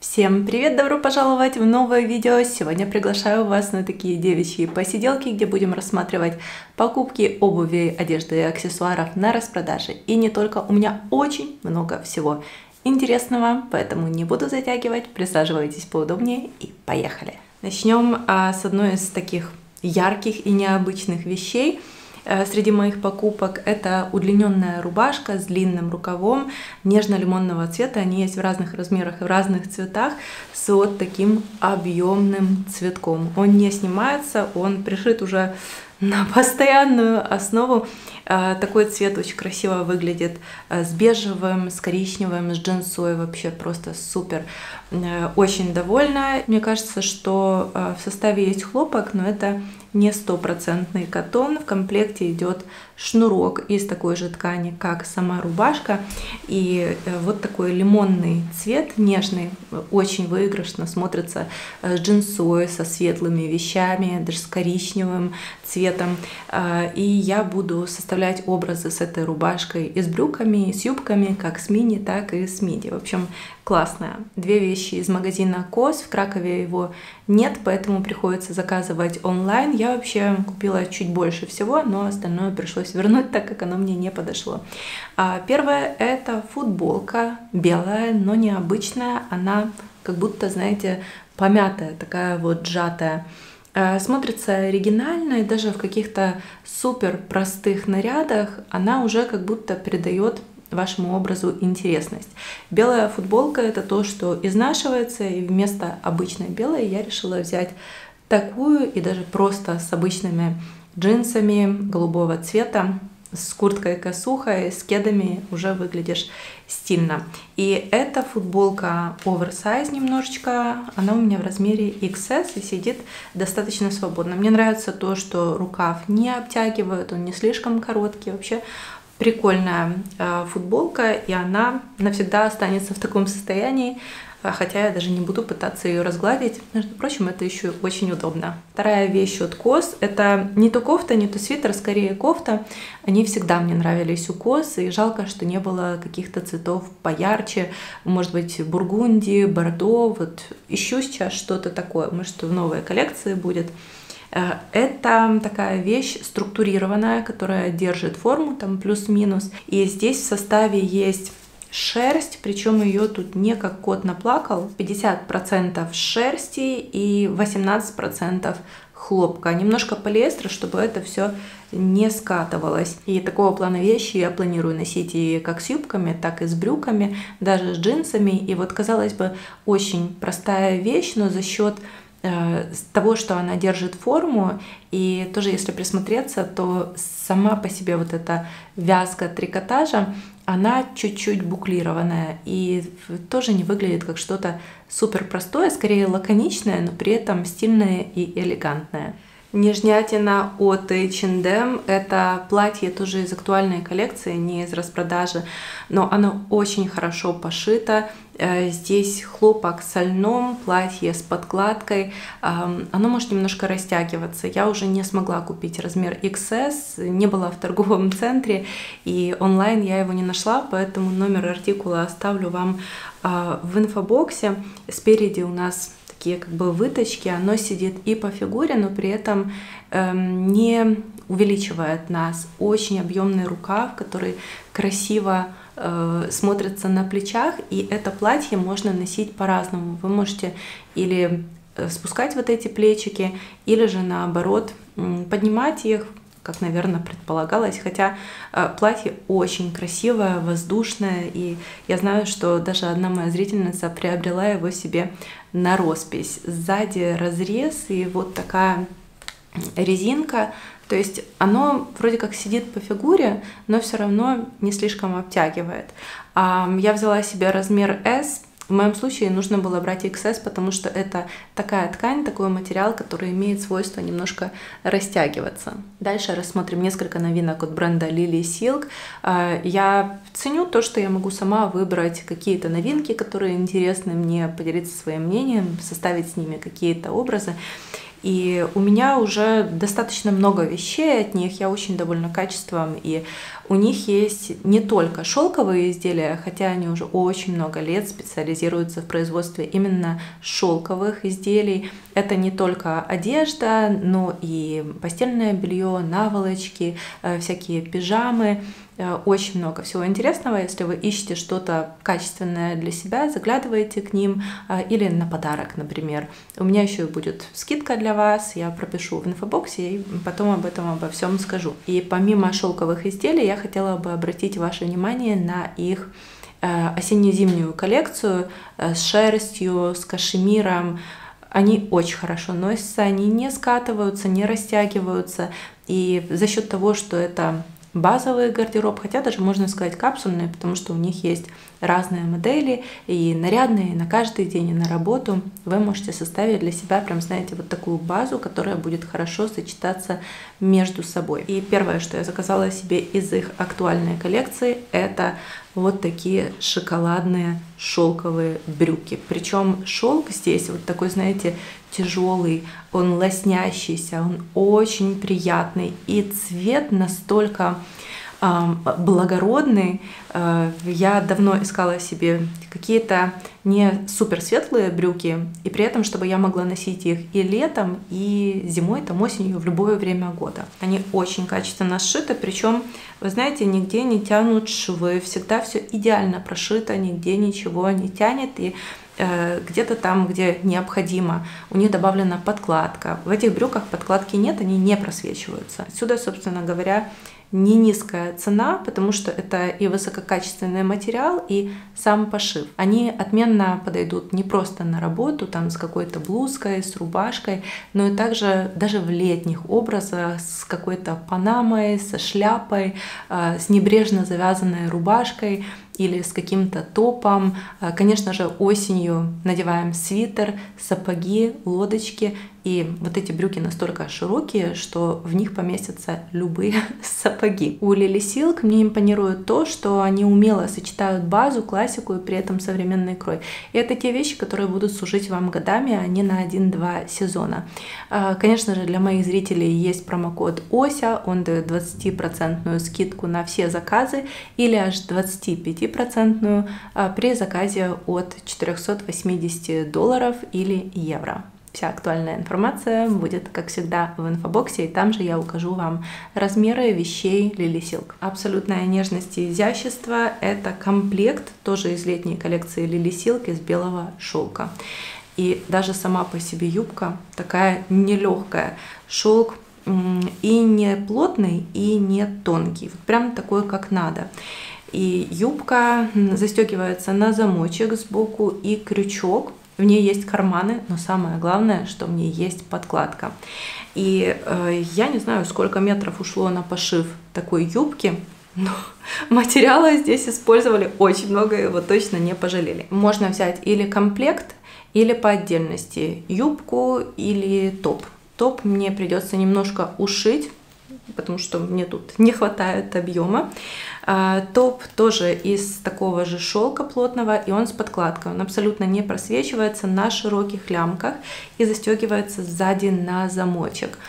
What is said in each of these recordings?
Всем привет! Добро пожаловать в новое видео! Сегодня приглашаю вас на такие девичьи посиделки, где будем рассматривать покупки обуви, одежды и аксессуаров на распродаже. И не только, у меня очень много всего интересного, поэтому не буду затягивать, присаживайтесь поудобнее и поехали! Начнем а, с одной из таких ярких и необычных вещей – среди моих покупок это удлиненная рубашка с длинным рукавом нежно-лимонного цвета. Они есть в разных размерах и в разных цветах с вот таким объемным цветком. Он не снимается, он пришит уже на постоянную основу. Э, такой цвет очень красиво выглядит э, с бежевым, с коричневым, с джинсой. Вообще просто супер. Очень довольна. Мне кажется, что в составе есть хлопок, но это не стопроцентный катон. В комплекте идет шнурок из такой же ткани, как сама рубашка. И э, вот такой лимонный цвет, нежный, очень выигрышно смотрится с джинсой, со светлыми вещами, даже с коричневым цветом. Э, и я буду составлять образы с этой рубашкой и с брюками, и с юбками, как с мини, так и с миди. В общем, классная. Две вещи из магазина Кос. В Кракове его нет, поэтому приходится заказывать онлайн. Я вообще купила чуть больше всего, но остальное пришлось вернуть, так как оно мне не подошло. А первое это футболка белая, но необычная. Она как будто, знаете, помятая, такая вот сжатая. А, смотрится оригинально и даже в каких-то супер простых нарядах она уже как будто передает вашему образу интересность. Белая футболка это то, что изнашивается, и вместо обычной белой я решила взять такую и даже просто с обычными джинсами голубого цвета, с курткой косухой, с кедами уже выглядишь стильно. И эта футболка оверсайз немножечко, она у меня в размере XS и сидит достаточно свободно. Мне нравится то, что рукав не обтягивает, он не слишком короткий. Вообще прикольная э, футболка, и она навсегда останется в таком состоянии, хотя я даже не буду пытаться ее разгладить. Между прочим, это еще очень удобно. Вторая вещь от Кос — это не то кофта, не то свитер, скорее кофта. Они всегда мне нравились у Кос, и жалко, что не было каких-то цветов поярче. Может быть, бургунди, бордо. Вот ищу сейчас что-то такое. Может, в новой коллекции будет. Э, это такая вещь структурированная, которая держит форму, там плюс-минус. И здесь в составе есть шерсть, причем ее тут не как кот наплакал, 50% шерсти и 18% хлопка, немножко полиэстера, чтобы это все не скатывалось. И такого плана вещи я планирую носить и как с юбками, так и с брюками, даже с джинсами. И вот, казалось бы, очень простая вещь, но за счет Э, того, что она держит форму, и тоже если присмотреться, то сама по себе вот эта вязка трикотажа, она чуть-чуть буклированная и тоже не выглядит как что-то супер простое, скорее лаконичное, но при этом стильное и элегантное. Нижнятина от H&M. Это платье тоже из актуальной коллекции, не из распродажи, но оно очень хорошо пошито. Э, здесь хлопок со льном, платье с подкладкой. Оно может немножко растягиваться. Я уже не смогла купить размер XS, не была в торговом центре, и онлайн я его не нашла, поэтому номер артикула оставлю вам а, в инфобоксе. Спереди у нас такие как бы выточки, оно сидит и по фигуре, но при этом эм, не увеличивает нас. Очень объемный рукав, который красиво э, смотрится на плечах, и это платье можно носить по-разному. Вы можете или э, спускать вот эти плечики, или же наоборот поднимать их, как, наверное, предполагалось. Хотя э, платье очень красивое, воздушное, и я знаю, что даже одна моя зрительница приобрела его себе на роспись. Сзади разрез и вот такая резинка, то есть оно вроде как сидит по фигуре, но все равно не слишком обтягивает. Я взяла себе размер S, в моем случае нужно было брать XS, потому что это такая ткань, такой материал, который имеет свойство немножко растягиваться. Дальше рассмотрим несколько новинок от бренда Lily Silk. А, я ценю то, что я могу сама выбрать какие-то новинки, которые интересны мне, поделиться своим мнением, составить с ними какие-то образы. И у меня уже достаточно много вещей от них, я очень довольна качеством, и у них есть не только шелковые изделия, хотя они уже очень много лет специализируются в производстве именно шелковых изделий. Это не только одежда, но и постельное белье, наволочки, э, всякие пижамы. Э, очень много всего интересного. Если вы ищете что-то качественное для себя, заглядывайте к ним э, или на подарок, например. У меня еще будет скидка для вас, я пропишу в инфобоксе и потом об этом обо всем скажу. И помимо шелковых изделий, я хотела бы обратить ваше внимание на их э, осенне-зимнюю коллекцию с шерстью, с кашемиром, они очень хорошо носятся, они не скатываются, не растягиваются. И за счет того, что это базовый гардероб, хотя даже можно сказать капсульный, потому что у них есть разные модели и нарядные на каждый день и на работу. Вы можете составить для себя прям, знаете, вот такую базу, которая будет хорошо сочетаться между собой. И первое, что я заказала себе из их актуальной коллекции, это вот такие шоколадные шелковые брюки. Причем шелк здесь вот такой, знаете, тяжелый, он лоснящийся, он очень приятный. И цвет настолько благородный. Э, я давно искала себе какие-то не супер светлые брюки, и при этом, чтобы я могла носить их и летом, и зимой, там осенью, в любое время года. Они очень качественно сшиты, причем, вы знаете, нигде не тянут швы, всегда все идеально прошито, нигде ничего не тянет, и э, где-то там, где необходимо, у них добавлена подкладка. В этих брюках подкладки нет, они не просвечиваются. Отсюда, собственно говоря, не низкая цена, потому что это и высококачественный материал, и сам пошив. Они отменно подойдут не просто на работу, там с какой-то блузкой, с рубашкой, но и также даже в летних образах с какой-то панамой, со шляпой, а, с небрежно завязанной рубашкой или с каким-то топом. А, конечно же, осенью надеваем свитер, сапоги, лодочки. И вот эти брюки настолько широкие, что в них поместятся любые сапоги. У Lily Silk мне импонирует то, что они умело сочетают базу, классику и при этом современный крой. И это те вещи, которые будут служить вам годами, а не на 1-2 сезона. А, конечно же, для моих зрителей есть промокод OSA, он дает 20% скидку на все заказы или аж 25% а, при заказе от 480 долларов или евро. Вся актуальная информация будет, как всегда, в инфобоксе, и там же я укажу вам размеры вещей Lily Silk. Абсолютная нежность и изящество — это комплект, тоже из летней коллекции Lily Silk из белого шелка. И даже сама по себе юбка такая нелегкая. Шелк и не плотный, и не тонкий. Вот прям такой, как надо. И юбка застегивается на замочек сбоку и крючок в ней есть карманы, но самое главное, что в ней есть подкладка. И э, я не знаю, сколько метров ушло на пошив такой юбки, но материала здесь использовали очень много, его точно не пожалели. Можно взять или комплект, или по отдельности юбку или топ. Топ мне придется немножко ушить, потому что мне тут не хватает объема. А, топ тоже из такого же шелка плотного, и он с подкладкой. Он абсолютно не просвечивается на широких лямках и застегивается сзади на замочек.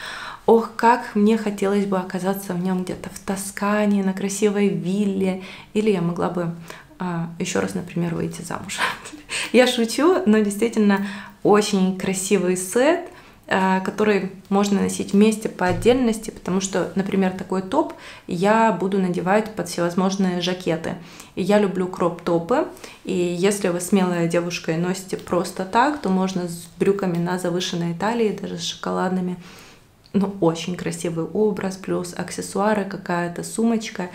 Ох, как мне хотелось бы оказаться в нем где-то в Тоскане, на красивой вилле, или я могла бы а, еще раз, например, выйти замуж. Я шучу, но действительно очень красивый сет – Э, который можно носить вместе по отдельности, потому что, например, такой топ я буду надевать под всевозможные жакеты. Я люблю кроп-топы, и если вы смелая девушка и носите просто так, то можно с брюками на завышенной талии, даже с шоколадными ну, очень красивый образ, плюс аксессуары, какая-то сумочка.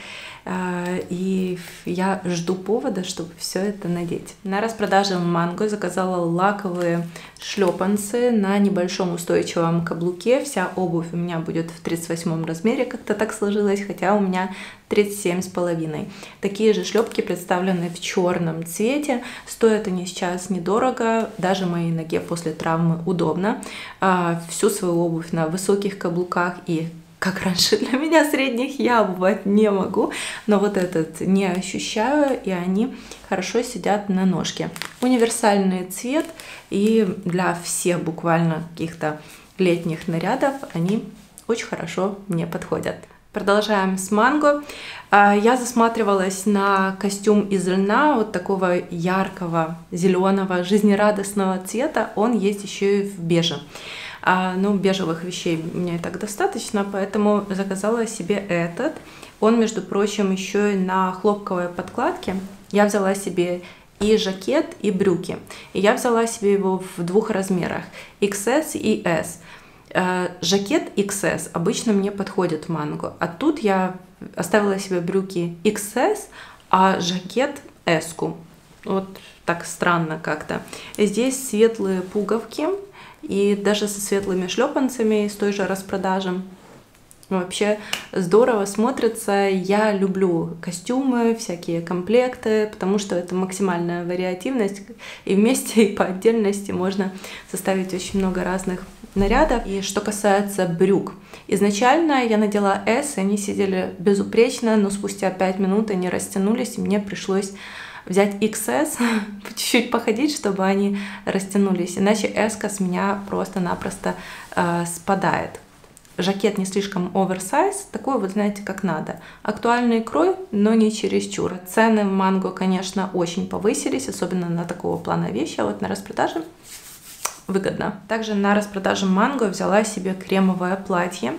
А, и я жду повода, чтобы все это надеть. На распродаже в Манго заказала лаковые шлепанцы на небольшом устойчивом каблуке. Вся обувь у меня будет в 38 размере, как-то так сложилось, хотя у меня 37 с половиной. Такие же шлепки представлены в черном цвете. Стоят они сейчас недорого, даже моей ноге после травмы удобно. А, всю свою обувь на высоких каблуках и как раньше для меня средних я обувать не могу, но вот этот не ощущаю, и они хорошо сидят на ножке. Универсальный цвет и для всех буквально каких-то летних нарядов, они очень хорошо мне подходят. Продолжаем с манго. А, я засматривалась на костюм из льна, вот такого яркого, зеленого, жизнерадостного цвета. Он есть еще и в беже. А, ну, бежевых вещей меня и так достаточно, поэтому заказала себе этот. Он, между прочим, еще и на хлопковой подкладке. Я взяла себе и жакет, и брюки. И я взяла себе его в двух размерах, XS и S. Э, жакет XS обычно мне подходит в мангу, а тут я оставила себе брюки XS, а жакет S. -ку. Вот так странно как-то. Здесь светлые пуговки и даже со светлыми шлепанцами из той же распродажи. Вообще здорово смотрится. Я люблю костюмы, всякие комплекты, потому что это максимальная вариативность. И вместе, и по отдельности можно составить очень много разных нарядов. И что касается брюк. Изначально я надела S, и они сидели безупречно, но спустя 5 минут они растянулись, и мне пришлось взять XS, чуть-чуть походить, чтобы они растянулись. Иначе S с меня просто-напросто э, спадает жакет не слишком оверсайз, такой вот, знаете, как надо. Актуальный крой, но не чересчур. Цены в Манго, конечно, очень повысились, особенно на такого плана вещи, а вот на распродаже выгодно. Также на распродаже Манго взяла себе кремовое платье.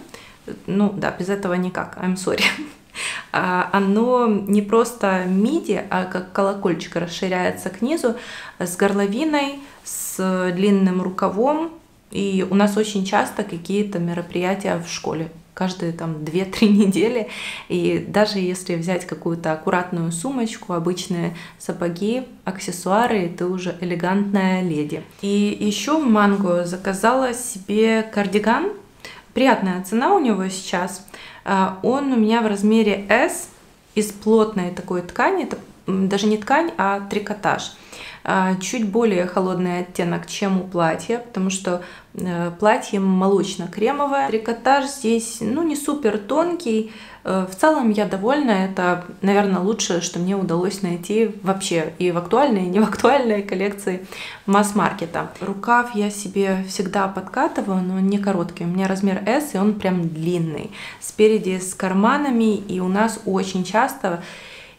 Ну да, без этого никак, I'm sorry. А, оно не просто миди, а как колокольчик расширяется к низу с горловиной, с длинным рукавом, и у нас очень часто какие-то мероприятия в школе каждые там 2-3 недели. И даже если взять какую-то аккуратную сумочку, обычные сапоги, аксессуары, ты уже элегантная леди. И еще в Манго заказала себе кардиган. Приятная цена у него сейчас. А, он у меня в размере S из плотной такой ткани. Это даже не ткань, а трикотаж. А, чуть более холодный оттенок, чем у платья, потому что э, платье молочно-кремовое. Трикотаж здесь, ну, не супер тонкий. Э, в целом я довольна. Это, наверное, лучшее, что мне удалось найти вообще и в актуальной, и не в актуальной коллекции масс-маркета. Рукав я себе всегда подкатываю, но не короткий. У меня размер S, и он прям длинный. Спереди с карманами, и у нас очень часто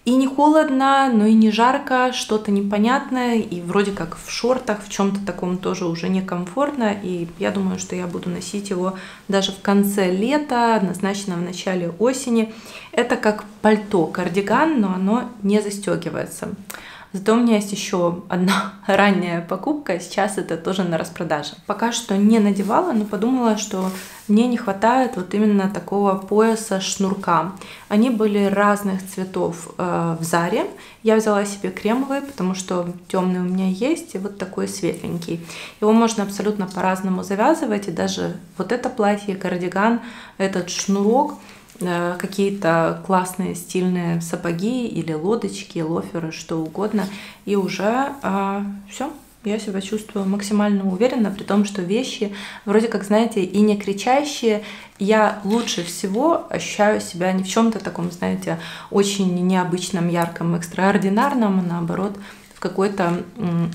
и не холодно, но и не жарко, что-то непонятное, и вроде как в шортах, в чем-то таком тоже уже некомфортно, и я думаю, что я буду носить его даже в конце лета, однозначно в начале осени. Это как пальто, кардиган, но оно не застегивается. Зато у меня есть еще одна ранняя покупка, сейчас это тоже на распродаже. Пока что не надевала, но подумала, что мне не хватает вот именно такого пояса шнурка. Они были разных цветов э, в Заре. Я взяла себе кремовый, потому что темный у меня есть, и вот такой светленький. Его можно абсолютно по-разному завязывать, и даже вот это платье, кардиган, этот шнурок – какие-то классные стильные сапоги или лодочки, лоферы, что угодно. И уже э, а, все, я себя чувствую максимально уверенно, при том, что вещи вроде как, знаете, и не кричащие. Я лучше всего ощущаю себя не в чем-то таком, знаете, очень необычном, ярком, экстраординарном, а наоборот, в какой-то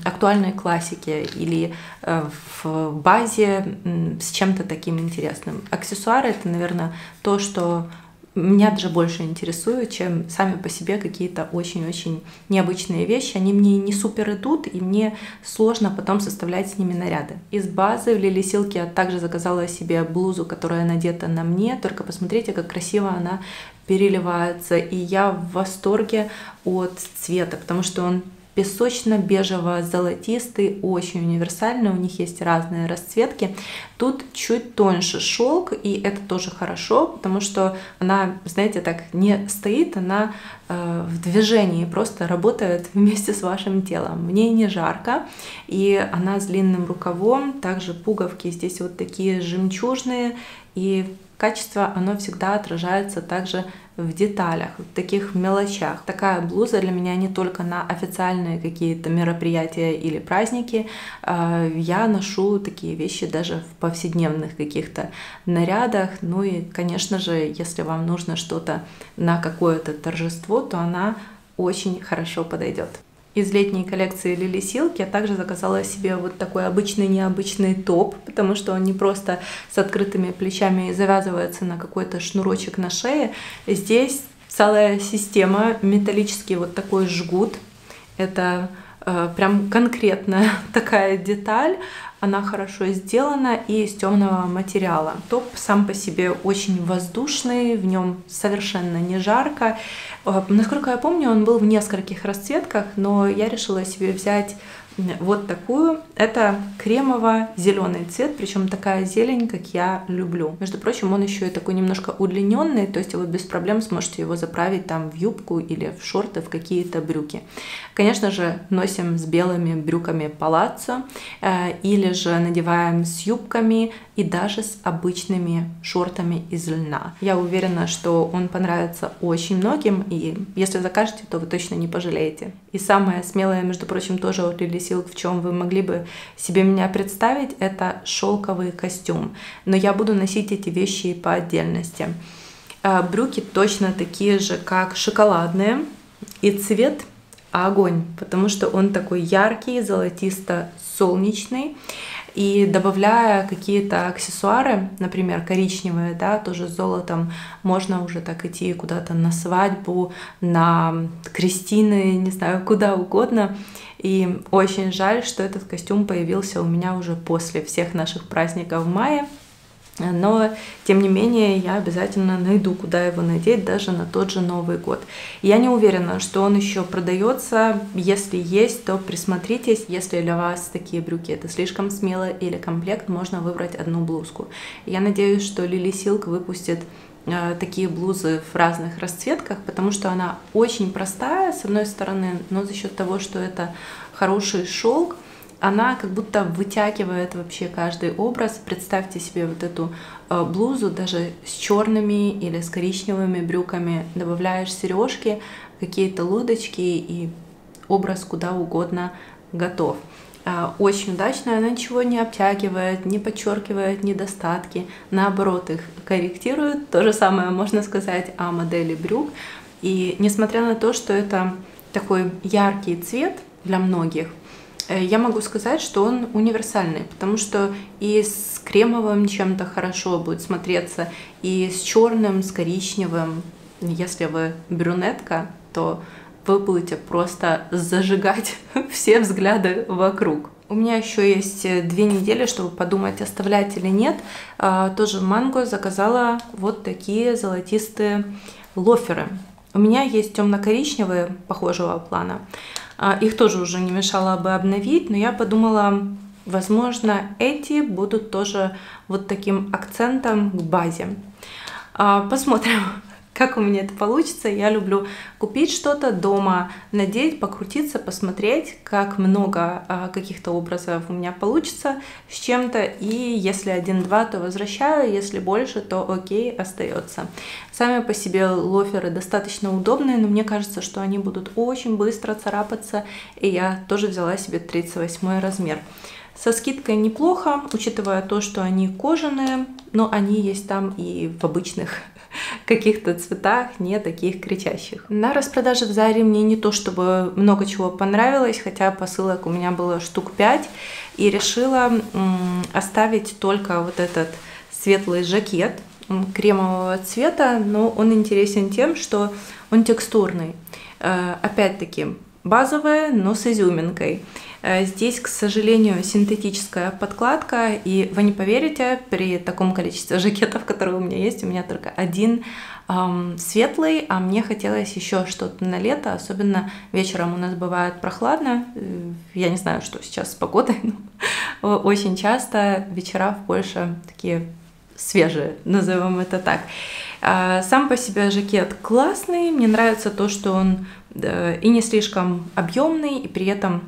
актуальной классике или э, в базе с чем-то таким интересным. Аксессуары это, наверное, то, что меня даже больше интересует, чем сами по себе какие-то очень-очень необычные вещи. Они мне не супер идут, и мне сложно потом составлять с ними наряды. Из базы в Лили Силке я также заказала себе блузу, которая надета на мне. Только посмотрите, как красиво она переливается. И я в восторге от цвета, потому что он песочно-бежево-золотистый, очень универсальный, у них есть разные расцветки. Тут чуть тоньше шелк, и это тоже хорошо, потому что она, знаете, так не стоит, она в движении, просто работает вместе с вашим телом. Мне не жарко, и она с длинным рукавом, также пуговки здесь вот такие жемчужные, и Качество, оно всегда отражается также в деталях, в таких мелочах. Такая блуза для меня не только на официальные какие-то мероприятия или праздники. А, я ношу такие вещи даже в повседневных каких-то нарядах. Ну и, конечно же, если вам нужно что-то на какое-то торжество, то она очень хорошо подойдет. из летней коллекции Лили Силк я также заказала себе вот такой обычный необычный топ, потому что он не просто с открытыми плечами завязывается на какой-то шнурочек на шее. Здесь целая система, металлический вот такой жгут. Это прям конкретная такая деталь она хорошо сделана и из темного материала. Топ сам по себе очень воздушный, в нем совершенно не жарко. Э, насколько я помню, он был в нескольких расцветках, но я решила себе взять вот такую. Это кремово-зеленый цвет, причем такая зелень, как я люблю. Между прочим, он еще и такой немножко удлиненный, то есть вы без проблем сможете его заправить там в юбку или в шорты, в какие-то брюки. Конечно же, носим с белыми брюками палаццо э, или же надеваем с юбками и даже с обычными шортами из льна. Я уверена, что он понравится очень многим, и если закажете, то вы точно не пожалеете. И самое смелое, между прочим, тоже от Lily Silk, в чем вы могли бы себе меня представить, это шелковый костюм. Но я буду носить эти вещи по отдельности. А, брюки точно такие же, как шоколадные, и цвет огонь, потому что он такой яркий, золотисто-солнечный и добавляя какие-то аксессуары, например, коричневые, да, тоже с золотом, можно уже так идти куда-то на свадьбу, на крестины, не знаю, куда угодно. И очень жаль, что этот костюм появился у меня уже после всех наших праздников в мае, но, тем не менее, я обязательно найду, куда его надеть, даже на тот же Новый год. Я не уверена, что он еще продается. Если есть, то присмотритесь. Если для вас такие брюки это слишком смело или комплект, можно выбрать одну блузку. Я надеюсь, что Lily Silk выпустит э, такие блузы в разных расцветках, потому что она очень простая, с одной стороны, но за счет того, что это хороший шелк, она как будто вытягивает вообще каждый образ. Представьте себе вот эту э, блузу даже с черными или с коричневыми брюками, добавляешь сережки, какие-то лодочки и образ куда угодно готов. Э, очень удачная, она ничего не обтягивает, не подчеркивает недостатки, наоборот их корректирует. То же самое можно сказать о модели брюк. И несмотря на то, что это такой яркий цвет для многих, я могу сказать, что он универсальный, потому что и с кремовым чем-то хорошо будет смотреться, и с черным, с коричневым. Если вы брюнетка, то вы будете просто зажигать все взгляды вокруг. У меня еще есть э, две недели, чтобы подумать, оставлять или нет. А, тоже в Манго заказала вот такие золотистые лоферы. У меня есть темно-коричневые похожего плана. А, их тоже уже не мешало бы обновить, но я подумала, возможно, эти будут тоже вот таким акцентом к базе. А, посмотрим, как у меня это получится. Я люблю купить что-то дома, надеть, покрутиться, посмотреть, как много а, каких-то образов у меня получится с чем-то. И если один-два, то возвращаю, если больше, то окей, остается. Сами по себе лоферы достаточно удобные, но мне кажется, что они будут очень быстро царапаться. И я тоже взяла себе 38 размер. Со скидкой неплохо, учитывая то, что они кожаные, но они есть там и в обычных каких-то цветах, не таких кричащих. На распродаже в Заре мне не то чтобы много чего понравилось, хотя посылок у меня было штук 5, и решила оставить только вот этот светлый жакет, кремового цвета, но он интересен тем, что он текстурный. Э, опять-таки, базовая, но с изюминкой. Э, здесь, к сожалению, синтетическая подкладка, и вы не поверите, при таком количестве жакетов, которые у меня есть, у меня только один эм, светлый, а мне хотелось еще что-то на лето, особенно вечером у нас бывает прохладно, э, я не знаю, что сейчас с погодой, но очень часто вечера в Польше такие свежие, назовем это так. А, сам по себе жакет классный, мне нравится то, что он и не слишком объемный, и при этом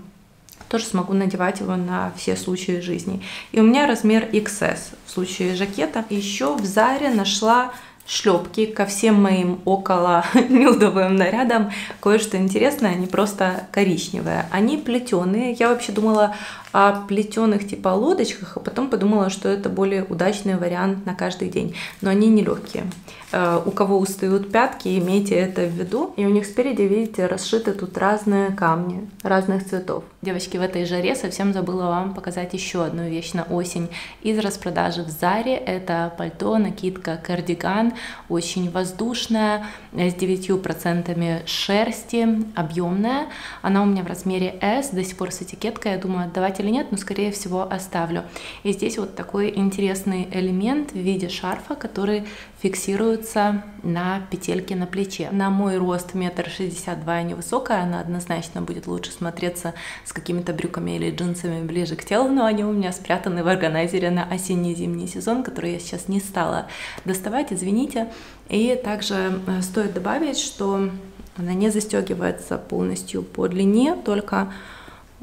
тоже смогу надевать его на все случаи жизни. И у меня размер XS в случае жакета. Еще в Заре нашла шлепки ко всем моим около нюдовым нарядам. Кое-что интересное, они просто коричневые. Они плетеные. Я вообще думала, о плетеных типа лодочках, а потом подумала, что это более удачный вариант на каждый день. Но они не легкие. Э, у кого устают пятки, имейте это в виду. И у них спереди, видите, расшиты тут разные камни разных цветов. Девочки, в этой жаре совсем забыла вам показать еще одну вещь на осень из распродажи в Заре. Это пальто, накидка, кардиган, очень воздушная, с 9% шерсти, объемная. Она у меня в размере S, до сих пор с этикеткой. Я думаю, отдавать или нет, но скорее всего оставлю. И здесь вот такой интересный элемент в виде шарфа, который фиксируется на петельке на плече. На мой рост метр шестьдесят два невысокая, она однозначно будет лучше смотреться с какими-то брюками или джинсами ближе к телу, но они у меня спрятаны в органайзере на осенне-зимний сезон, который я сейчас не стала доставать, извините. И также э, стоит добавить, что она не застегивается полностью по длине, только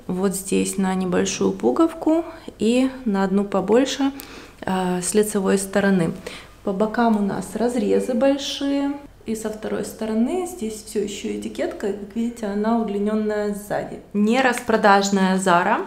вот здесь на небольшую пуговку и на одну побольше э, с лицевой стороны. По бокам у нас разрезы большие. И со второй стороны здесь все еще этикетка, как видите, она удлиненная сзади. Не распродажная Зара,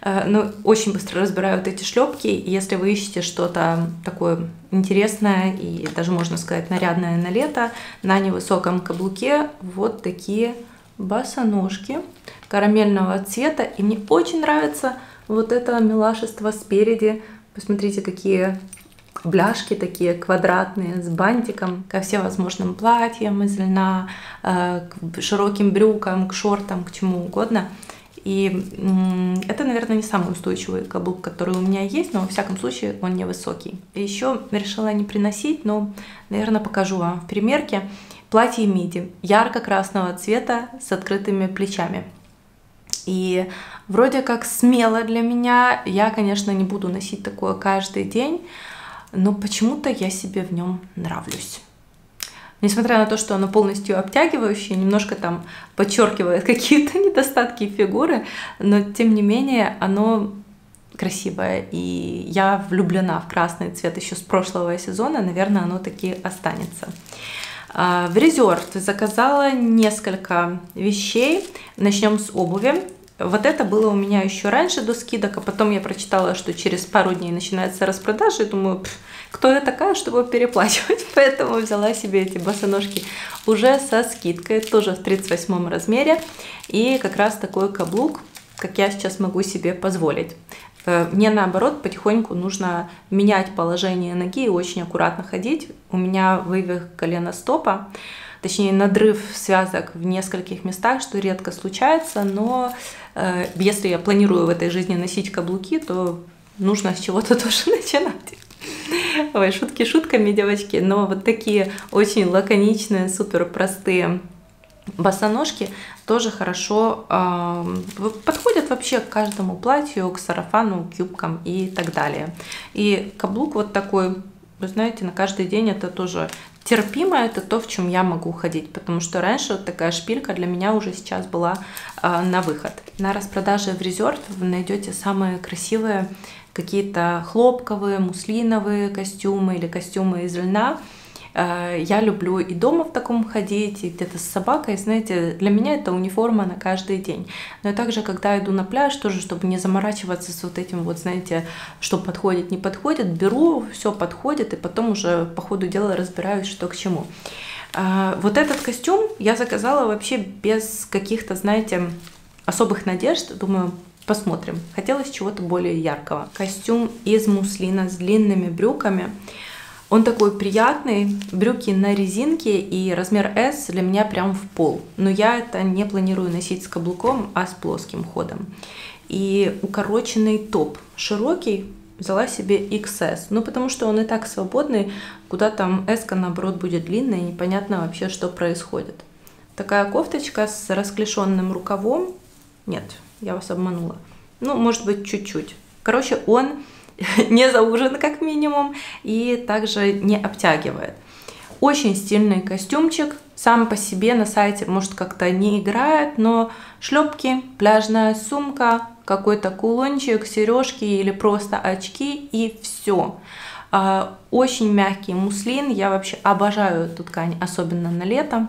э, но очень быстро разбирают эти шлепки. Если вы ищете что-то такое интересное и даже, можно сказать, нарядное на лето, на невысоком каблуке вот такие босоножки карамельного цвета. И мне очень нравится вот это милашество спереди. Посмотрите, какие бляшки такие квадратные с бантиком ко всевозможным платьям из льна, э, к широким брюкам, к шортам, к чему угодно. И это, наверное, не самый устойчивый каблук, который у меня есть, но во всяком случае он невысокий. Еще решила не приносить, но, наверное, покажу вам в примерке. Платье миди ярко-красного цвета с открытыми плечами. И вроде как смело для меня. Я, конечно, не буду носить такое каждый день, но почему-то я себе в нем нравлюсь. Несмотря на то, что оно полностью обтягивающее, немножко там подчеркивает какие-то недостатки фигуры, но тем не менее оно красивое, и я влюблена в красный цвет еще с прошлого сезона, наверное, оно таки останется. А, в резерв заказала несколько вещей. Начнем с обуви. Вот это было у меня еще раньше до скидок, а потом я прочитала, что через пару дней начинается распродажа, и думаю, кто я такая, чтобы переплачивать, поэтому взяла себе эти босоножки уже со скидкой, тоже в 38 размере, и как раз такой каблук, как я сейчас могу себе позволить. Э, мне наоборот потихоньку нужно менять положение ноги и очень аккуратно ходить. У меня вывих колена стопа, точнее надрыв связок в нескольких местах, что редко случается, но э, если я планирую в этой жизни носить каблуки, то нужно с чего-то тоже начинать. Ой, шутки шутками, девочки, но вот такие очень лаконичные, супер простые босоножки тоже хорошо э, подходят вообще к каждому платью, к сарафану, к юбкам и так далее. И каблук вот такой, вы знаете, на каждый день это тоже терпимо это то, в чем я могу ходить, потому что раньше вот такая шпилька для меня уже сейчас была э, на выход. На распродаже в Резерв вы найдете самые красивые какие-то хлопковые, муслиновые костюмы или костюмы из льна. Э, я люблю и дома в таком ходить, и где-то с собакой. Знаете, для меня это униформа на каждый день. Но и также, когда иду на пляж, тоже, чтобы не заморачиваться с вот этим вот, знаете, что подходит, не подходит, беру, все подходит, и потом уже по ходу дела разбираюсь, что к чему. Э, вот этот костюм я заказала вообще без каких-то, знаете, особых надежд. Думаю, посмотрим. Хотелось чего-то более яркого. Костюм из муслина с длинными брюками. Он такой приятный, брюки на резинке и размер S для меня прям в пол. Но я это не планирую носить с каблуком, а с плоским ходом. И укороченный топ широкий, взяла себе XS. Ну, потому что он и так свободный, куда там S, наоборот, будет длинная, непонятно вообще, что происходит. Такая кофточка с расклешенным рукавом. Нет, я вас обманула. Ну, может быть, чуть-чуть. Короче, он не заужен как минимум и также не обтягивает. Очень стильный костюмчик, сам по себе на сайте может как-то не играет, но шлепки, пляжная сумка, какой-то кулончик, сережки или просто очки и все. А, очень мягкий муслин, я вообще обожаю эту ткань, особенно на лето.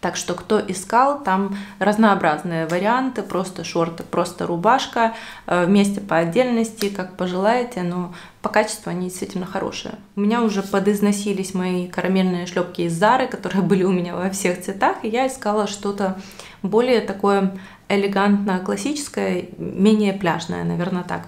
Так что кто искал, там разнообразные варианты, просто шорты, просто рубашка, э, вместе по отдельности, как пожелаете, но по качеству они действительно хорошие. У меня уже подизносились мои карамельные шлепки из Зары, которые были у меня во всех цветах, и я искала что-то более такое элегантно классическое, менее пляжное, наверное, так.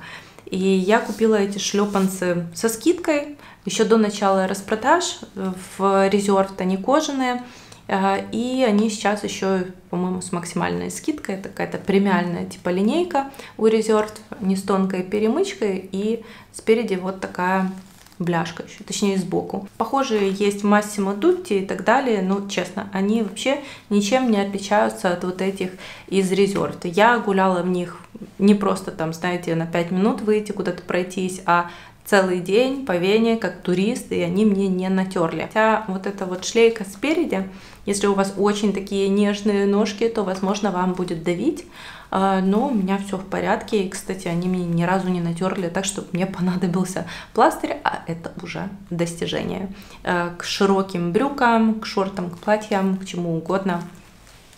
И я купила эти шлепанцы со скидкой еще до начала распродаж в резерв, они кожаные, Э, и они сейчас еще, по-моему, с максимальной скидкой. Это какая-то премиальная типа линейка у Reserved, не с тонкой перемычкой. И спереди вот такая бляшка еще, точнее сбоку. Похожие есть Massimo Dutti и так далее, но честно, они вообще ничем не отличаются от вот этих из Reserved. Я гуляла в них не просто там, знаете, на 5 минут выйти куда-то пройтись, а целый день по Вене как турист, и они мне не натерли. Хотя вот эта вот шлейка спереди, если у вас очень такие нежные ножки, то, возможно, вам будет давить. А, но у меня все в порядке. И, кстати, они мне ни разу не натерли, так что мне понадобился пластырь, а это уже достижение. А, к широким брюкам, к шортам, к платьям, к чему угодно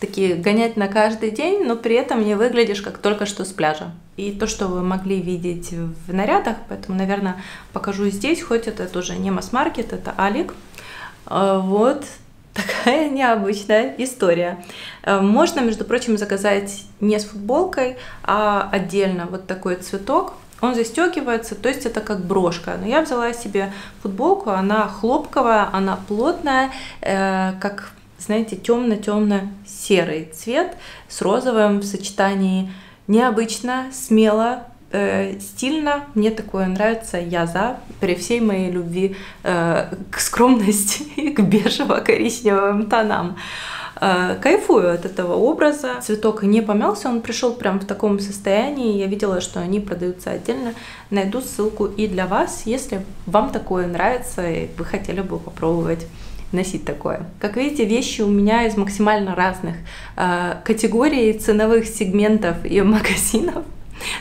такие гонять на каждый день, но при этом не выглядишь как только что с пляжа. И то, что вы могли видеть в нарядах, поэтому, наверное, покажу здесь, хоть это тоже не масс-маркет, это Алик. А, вот такая необычная история. А, можно, между прочим, заказать не с футболкой, а отдельно вот такой цветок. Он застегивается, то есть это как брошка. Но я взяла себе футболку, она хлопковая, она плотная, э, как знаете, темно-темно-серый цвет с розовым в сочетании необычно, смело, э, стильно. Мне такое нравится, я за, при всей моей любви э, к скромности и к бежево-коричневым тонам. Э, кайфую от этого образа. Цветок не помялся, он пришел прям в таком состоянии. Я видела, что они продаются отдельно. Найду ссылку и для вас, если вам такое нравится и вы хотели бы попробовать носить такое. Как видите, вещи у меня из максимально разных э, категорий, ценовых сегментов и магазинов.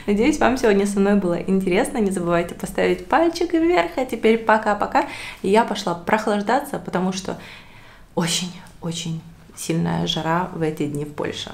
Надеюсь, вам сегодня со мной было интересно. Не забывайте поставить пальчик вверх. А теперь пока-пока. Я пошла прохлаждаться, потому что очень-очень сильная жара в эти дни в Польше.